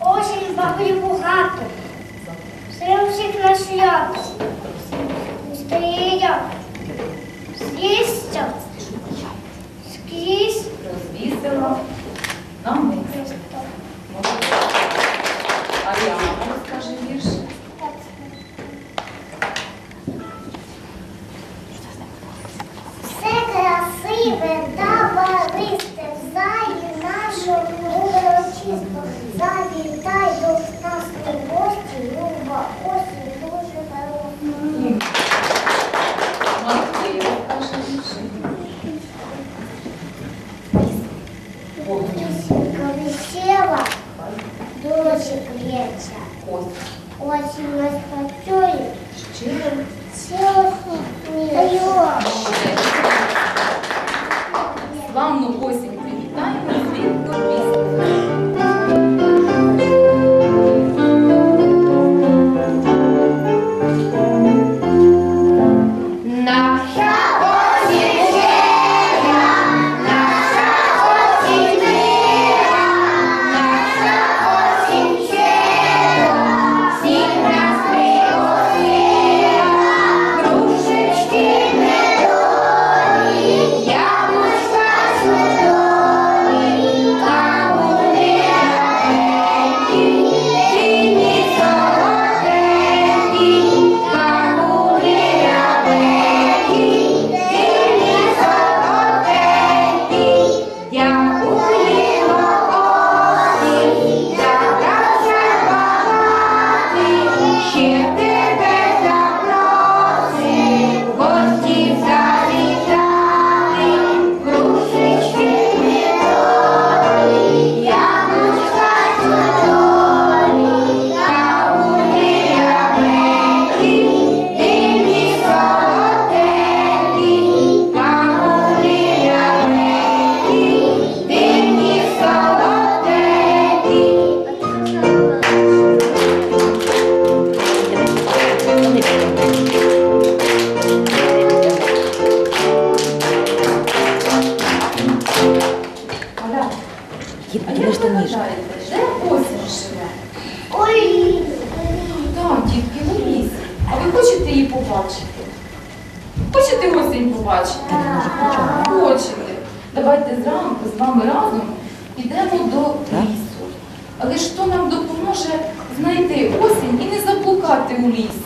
Осінь бабою багато, всіх на шляху, стріляв, злістя, скрізь розвісила на мисто. А я вам розкажу вірші. Все красиве. серця. Ось. Ось у нас працює. Щиро. Сьогодні. ну, осінь. вважаєте, де осінь живе? Ой, Так, дітки, ну у лісі. А ви хочете її побачити? Хочете осінь побачити? Хочете. Давайте зранку з вами разом підемо до лісу. Але що нам допоможе знайти осінь і не заплукати у лісі?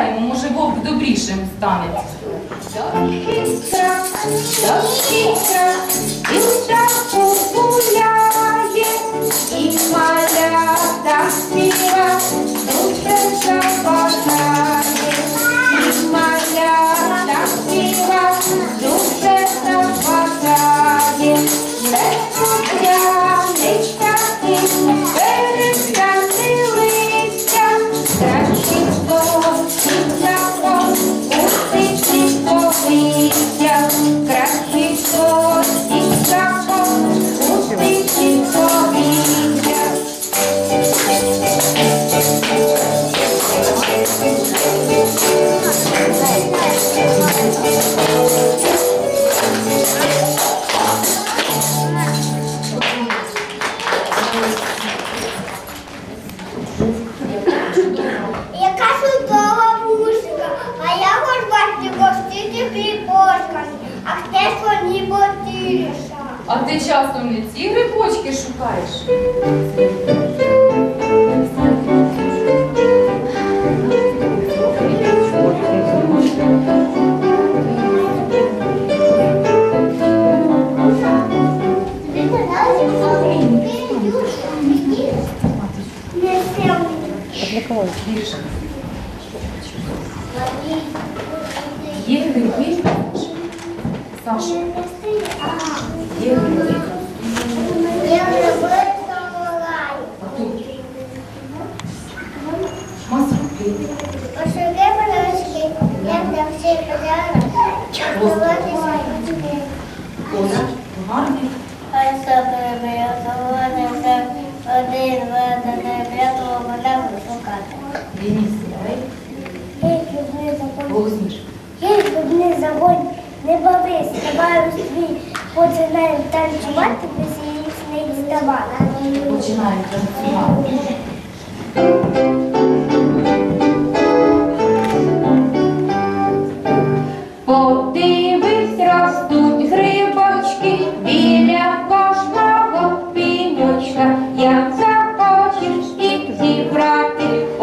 пограємо, може вовк добрішим стане. Дощиця, дощиця, дівчатку і малята співа, душенька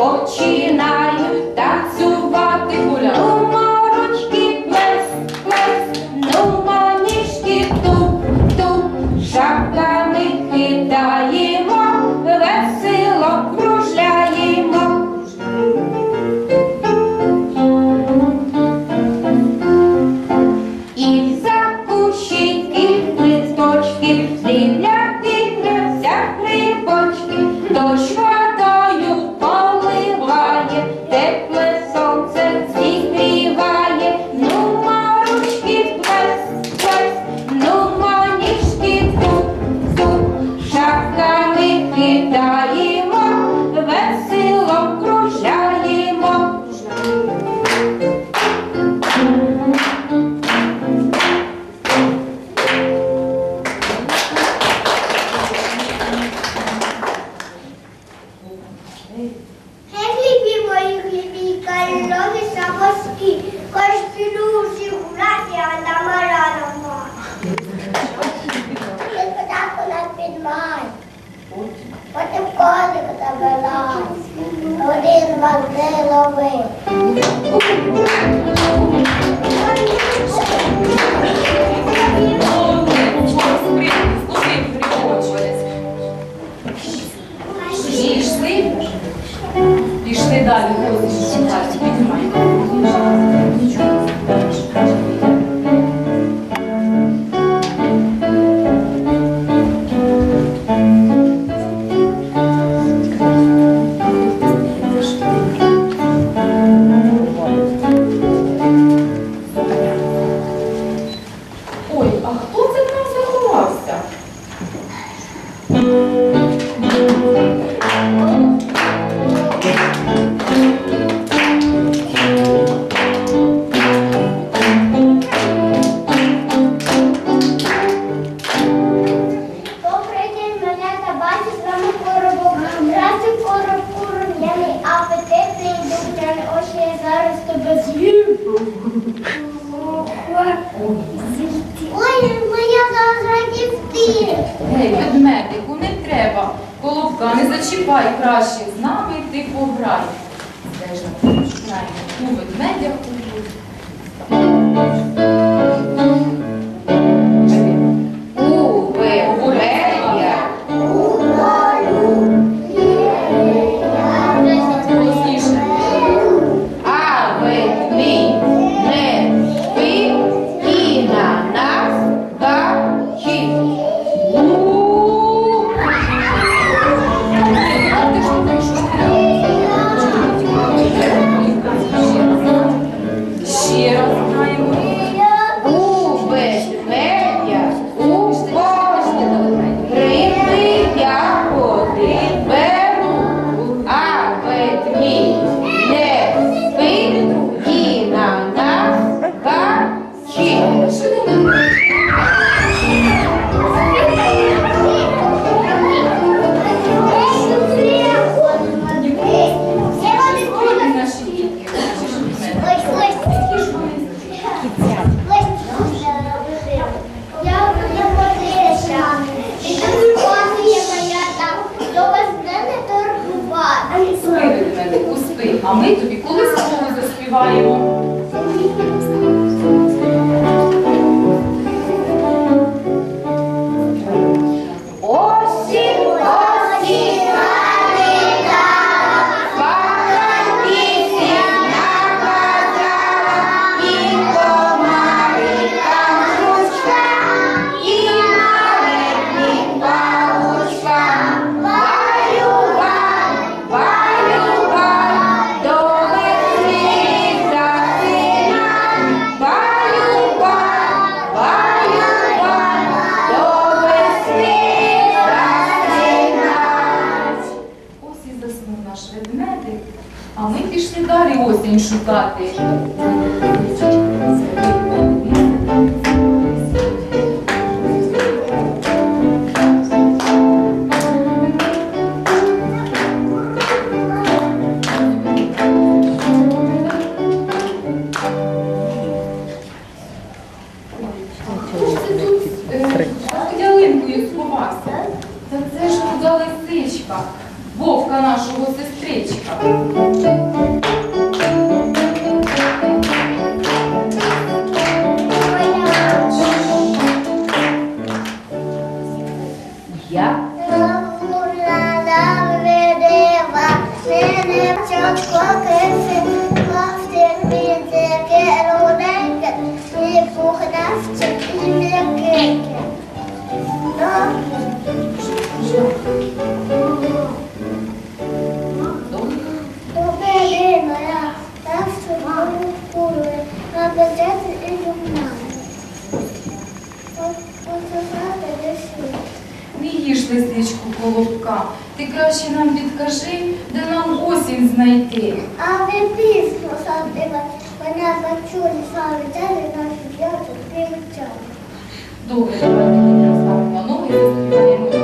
очі на Медику не треба. Колобка, не зачіпай краще, з нами ти пограй. Де ж на у ведмедях у сестричка, вовка нашого сестричка. сонечку колобка, ти краще нам підкажи, де нам осінь знайти. А ви пісню садила, мене почули, саме дали нашу п'яту привчали. Добре, давайте я ставимо ноги, заспіваємо.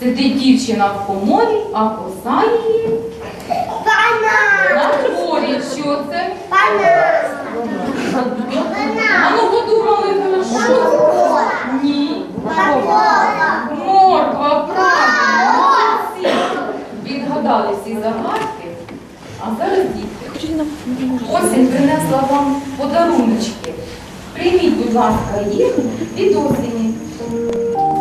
Сидить дівчина в коморі, а коса її на дворі. Що це? А ну подумали, що? Ні. Морква. Молодці. Відгадали всі загадки. А зараз діти. Осінь принесла вам подаруночки. Прийміть, будь ласка, їх від осені. Thank you.